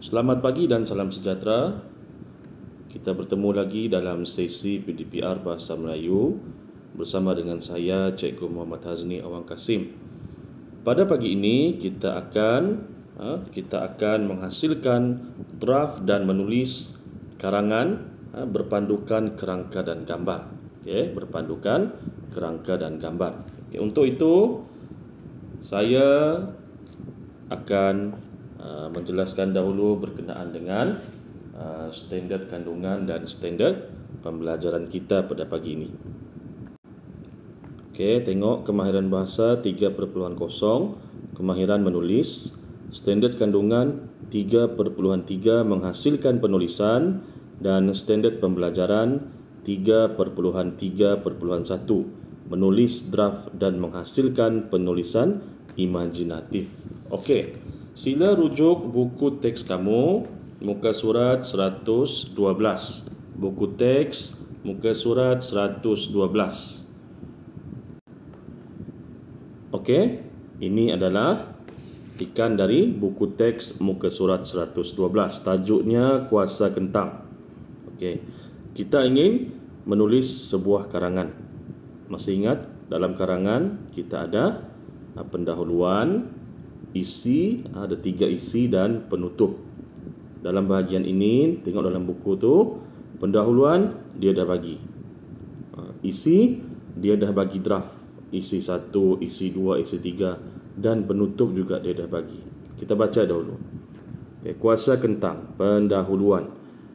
Selamat pagi dan salam sejahtera. Kita bertemu lagi dalam sesi PDPR Bahasa Melayu bersama dengan saya Cikgu Muhammad Hazni Awang Kasim. Pada pagi ini kita akan ha, kita akan menghasilkan draft dan menulis karangan ha, berpandukan kerangka dan gambar. Okey, berpandukan kerangka dan gambar. Okey, untuk itu saya akan uh, menjelaskan dahulu berkenaan dengan uh, standard kandungan dan standard pembelajaran kita pada pagi ini. Okey, tengok kemahiran bahasa 3.0, kemahiran menulis, standard kandungan 3.3 menghasilkan penulisan dan standard pembelajaran 3.3.1 menulis draft dan menghasilkan penulisan imajinatif. Okey. Sila rujuk buku teks kamu muka surat 112. Buku teks muka surat 112. Okey. Ini adalah tikan dari buku teks muka surat 112. Tajuknya Kuasa Kentang. Okey. Kita ingin menulis sebuah karangan. Masih ingat dalam karangan kita ada pendahuluan, isi, ada tiga isi dan penutup. Dalam bahagian ini, tengok dalam buku tu, pendahuluan dia dah bagi. Ha, isi dia dah bagi draft. Isi satu, isi dua, isi tiga dan penutup juga dia dah bagi. Kita baca dahulu. Okay, kuasa kentang, pendahuluan.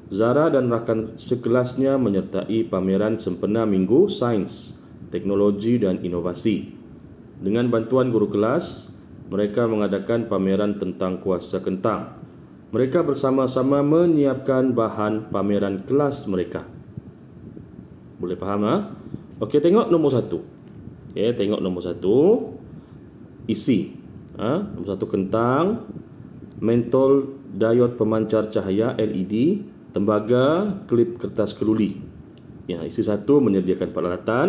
Zara dan rakan sekelasnya menyertai pameran sempena Minggu Sains, Teknologi dan Inovasi. Dengan bantuan guru kelas, mereka mengadakan pameran tentang kuasa kentang. Mereka bersama-sama menyiapkan bahan pameran kelas mereka. Boleh faham ha? Okey, tengok nombor satu. Okey, tengok nombor satu. Isi. Ha? Nombor satu kentang. Mentol diod pemancar cahaya LED. Tembaga klip kertas keluli. Ya, isi satu menyediakan peralatan.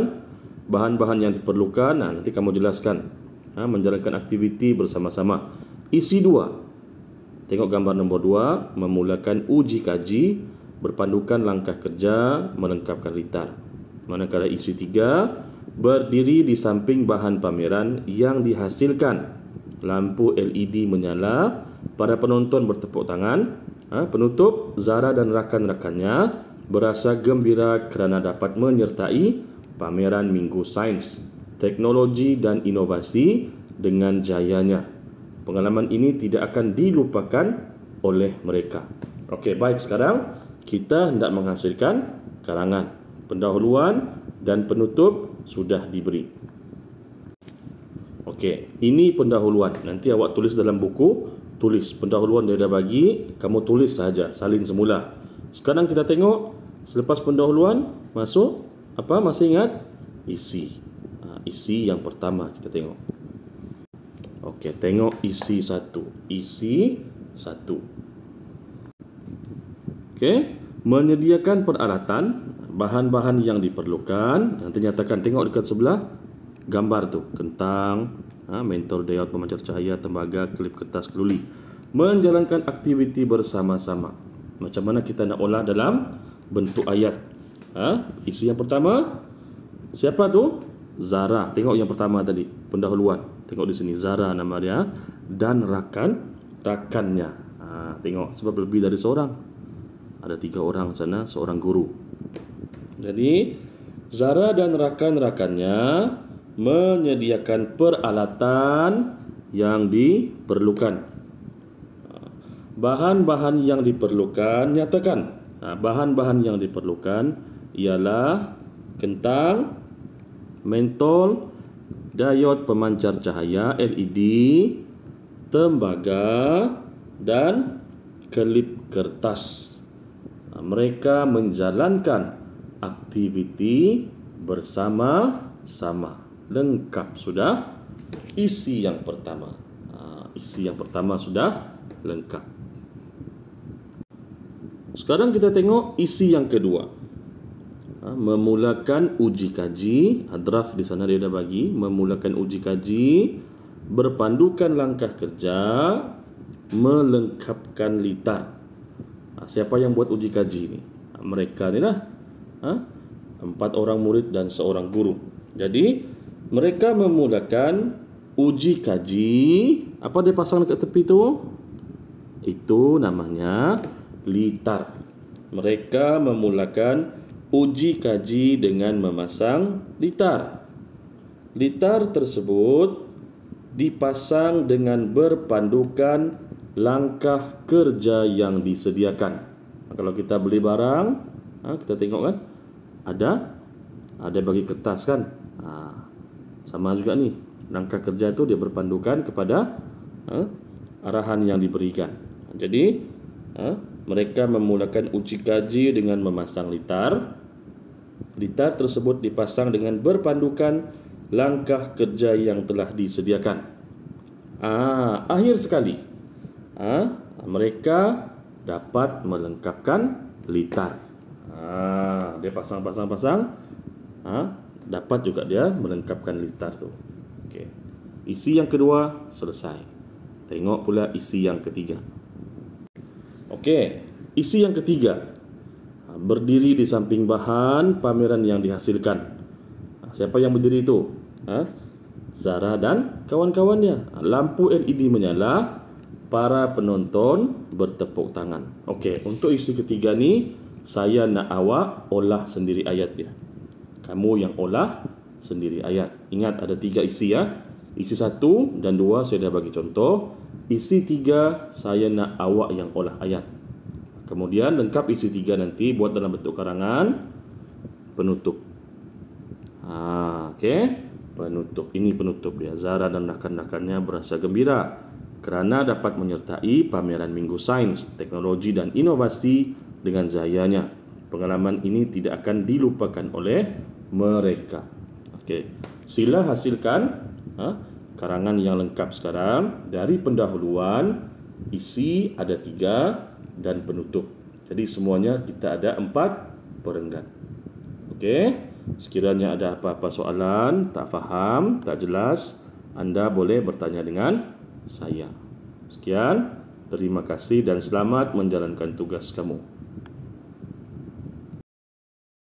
Bahan-bahan yang diperlukan. Nah, nanti kamu jelaskan ha, menjalankan aktiviti bersama-sama. Isi dua. Tengok gambar nombor dua, memulakan uji kaji, berpandukan langkah kerja, melengkapkan litar. Manakala isi tiga, berdiri di samping bahan pameran yang dihasilkan. Lampu LED menyala, para penonton bertepuk tangan. Ha, penutup, Zara dan rakan-rakannya berasa gembira kerana dapat menyertai pameran Minggu Sains teknologi dan inovasi dengan jayanya. Pengalaman ini tidak akan dilupakan oleh mereka. Okey, baik sekarang kita hendak menghasilkan karangan. Pendahuluan dan penutup sudah diberi. Okey, ini pendahuluan. Nanti awak tulis dalam buku, tulis pendahuluan dia dah bagi, kamu tulis saja, salin semula. Sekarang kita tengok selepas pendahuluan masuk apa? Masih ingat? Isi isi yang pertama kita tengok. Okey, tengok isi satu. Isi satu. Okey, menyediakan peralatan, bahan-bahan yang diperlukan. Nanti nyatakan tengok dekat sebelah gambar tu, kentang, ha, mentor diode pemancar cahaya, tembaga, klip kertas keluli. Menjalankan aktiviti bersama-sama. Macam mana kita nak olah dalam bentuk ayat? Ha? Isi yang pertama, siapa tu? Zara. Tengok yang pertama tadi, pendahuluan. Tengok di sini Zara nama dia dan rakan rakannya. Ha, tengok sebab lebih dari seorang. Ada tiga orang sana, seorang guru. Jadi Zara dan rakan-rakannya menyediakan peralatan yang diperlukan. Ha, bahan-bahan yang diperlukan nyatakan. Ha, bahan-bahan yang diperlukan ialah kentang, mentol, diod pemancar cahaya LED, tembaga dan klip kertas. Mereka menjalankan aktiviti bersama-sama. Lengkap sudah isi yang pertama. Isi yang pertama sudah lengkap. Sekarang kita tengok isi yang kedua. Ha, memulakan uji kaji ha, draft di sana dia dah bagi memulakan uji kaji berpandukan langkah kerja melengkapkan litar. Ha, siapa yang buat uji kaji? Ha, mereka ni lah. Empat orang murid dan seorang guru. Jadi, mereka memulakan uji kaji. Apa dia pasang dekat tepi tu? Itu namanya litar. Mereka memulakan uji kaji dengan memasang litar. Litar tersebut dipasang dengan berpandukan langkah kerja yang disediakan. Kalau kita beli barang, ha, kita tengok kan, ada ada bagi kertas kan. Ha, sama juga ni, langkah kerja itu dia berpandukan kepada ha, arahan yang diberikan. Jadi, ha, mereka memulakan uji kaji dengan memasang litar. Litar tersebut dipasang dengan berpandukan langkah kerja yang telah disediakan. Ah, akhir sekali, ha, mereka dapat melengkapkan litar. Ha, dia pasang-pasang-pasang, ha, dapat juga dia melengkapkan litar tu. Okay. Isi yang kedua selesai. Tengok pula isi yang ketiga. Okey, isi yang ketiga ha, berdiri di samping bahan pameran yang dihasilkan. Ha, siapa yang berdiri itu? Ha? Zara dan kawan-kawannya. Ha, lampu LED menyala, para penonton bertepuk tangan. Okey, untuk isi ketiga ni saya nak awak olah sendiri ayat dia. Kamu yang olah sendiri ayat. Ingat ada tiga isi ya. Isi satu dan dua saya dah bagi contoh. Isi tiga saya nak awak yang olah ayat. Kemudian lengkap isi tiga nanti buat dalam bentuk karangan penutup. Ha, okey. Penutup. Ini penutup dia. Zara dan rakan-rakannya berasa gembira kerana dapat menyertai pameran Minggu Sains, Teknologi dan Inovasi dengan zayanya. Pengalaman ini tidak akan dilupakan oleh mereka. Okey. Sila hasilkan ha, karangan yang lengkap sekarang dari pendahuluan, isi ada tiga dan penutup. Jadi semuanya kita ada empat perenggan. Okey. Sekiranya ada apa-apa soalan, tak faham, tak jelas, anda boleh bertanya dengan saya. Sekian, terima kasih dan selamat menjalankan tugas kamu.